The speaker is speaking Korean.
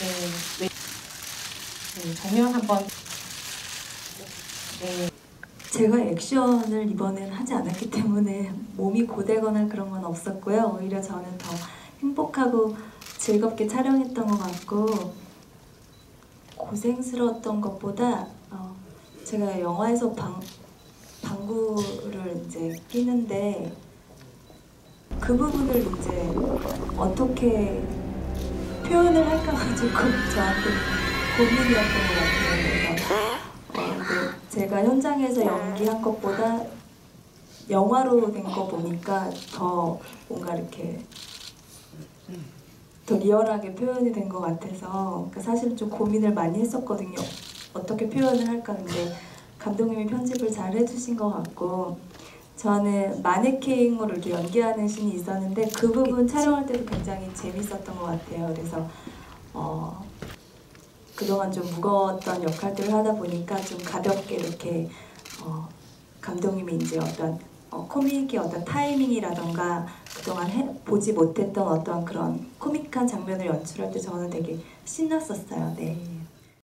네, 네. 네, 정면 한번. 네. 제가 액션을 이번엔 하지 않았기 때문에 몸이 고되거나 그런 건 없었고요. 오히려 저는 더 행복하고 즐겁게 촬영했던 것 같고 고생스러웠던 것보다 어, 제가 영화에서 방, 방구를 이제 끼는데 그 부분을 이제 어떻게 표현을 할까 가지고 저한테 고민이었던 것 같아요. 그래서 어, 근데 제가 현장에서 연기한 것보다 영화로 된 거 보니까 더 뭔가 이렇게 더 리얼하게 표현이 된 것 같아서 그러니까 사실 좀 고민을 많이 했었거든요. 어떻게 표현을 할까 근데 감독님이 편집을 잘 해주신 것 같고 저는 마네킹으로 연기하는 씬이 있었는데 그 부분 촬영할 때도 굉장히 재밌었던 것 같아요. 그래서 어, 그동안 좀 무거웠던 역할들을 하다 보니까 좀 가볍게 이렇게 어, 감독님이 이제 어떤 어, 코믹의 어떤 타이밍이라던가 그동안 해, 보지 못했던 어떤 그런 코믹한 장면을 연출할 때 저는 되게 신났었어요. 네.